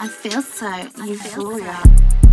I feel so euphoria.